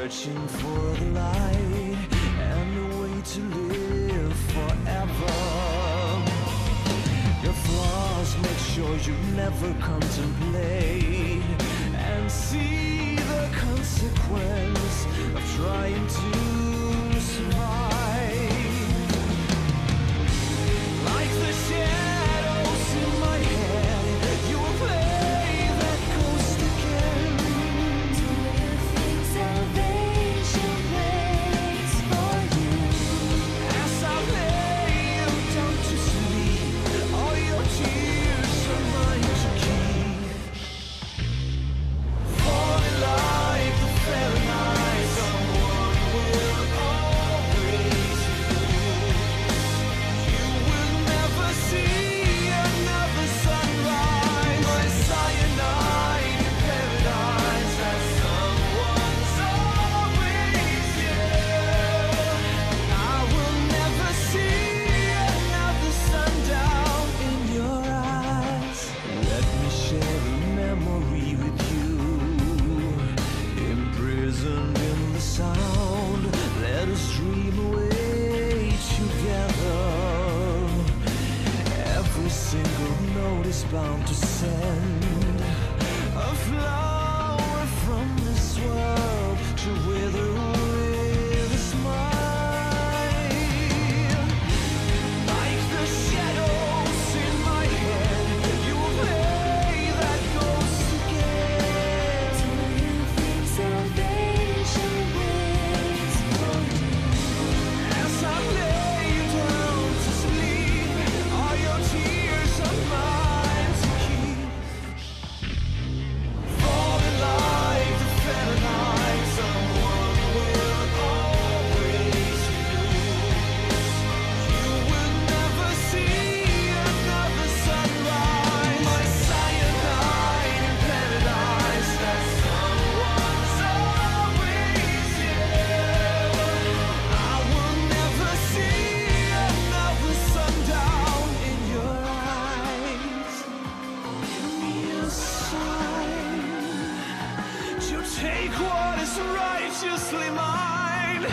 Searching for the light and the way to live forever. Your flaws make sure you never contemplate. notice bound to send a flood. Take what is righteously mine.